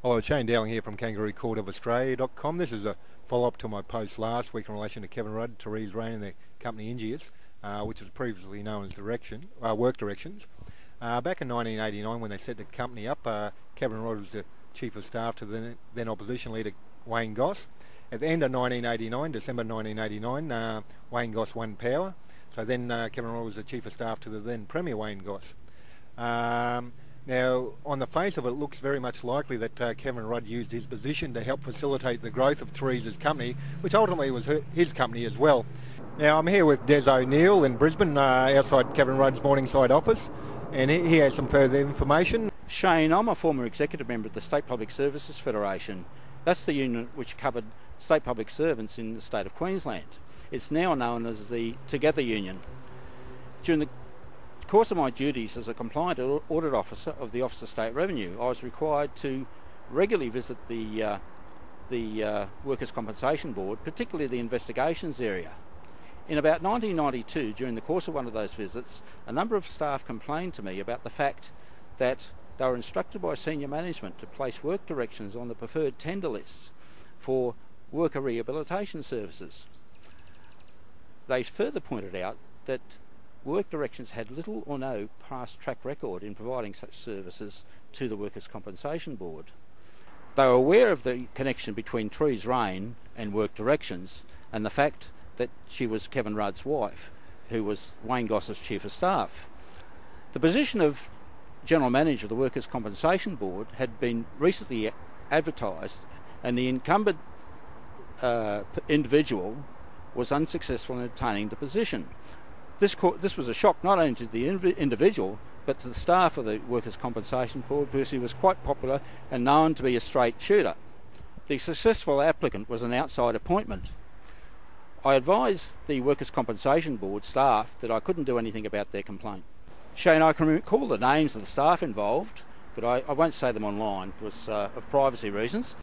Hello, Shane Dowling here from kangaroocourtofaustralia.com. This is a follow-up to my post last week in relation to Kevin Rudd, Therese Rein and the company Ingeus, uh, which was previously known as Direction, uh, Work Directions. Uh, back in 1989 when they set the company up, uh, Kevin Rudd was the Chief of Staff to the then Opposition Leader Wayne Goss. At the end of 1989, December 1989, uh, Wayne Goss won power. So then uh, Kevin Rudd was the Chief of Staff to the then Premier Wayne Goss. Um, now, on the face of it, it looks very much likely that uh, Kevin Rudd used his position to help facilitate the growth of Theresa's company, which ultimately was his company as well. Now, I'm here with Des O'Neill in Brisbane, uh, outside Kevin Rudd's Morningside office, and he, he has some further information. Shane, I'm a former executive member of the State Public Services Federation. That's the union which covered state public servants in the state of Queensland. It's now known as the Together Union. During the course of my duties as a compliant audit officer of the Office of State Revenue, I was required to regularly visit the uh, the uh, Workers' Compensation Board, particularly the investigations area. In about 1992, during the course of one of those visits, a number of staff complained to me about the fact that they were instructed by senior management to place work directions on the preferred tender list for worker rehabilitation services. They further pointed out that Work Directions had little or no past track record in providing such services to the Workers' Compensation Board. They were aware of the connection between Therese Rein and Work Directions and the fact that she was Kevin Rudd's wife, who was Wayne Goss's Chief of Staff. The position of General Manager of the Workers' Compensation Board had been recently advertised, and the incumbent uh, individual was unsuccessful in obtaining the position. This, this was a shock not only to the individual but to the staff of the Workers' Compensation Board he was quite popular and known to be a straight shooter. The successful applicant was an outside appointment. I advised the Workers' Compensation Board staff that I couldn't do anything about their complaint. Shane, I can recall the names of the staff involved, but I, I won't say them online because uh, of privacy reasons.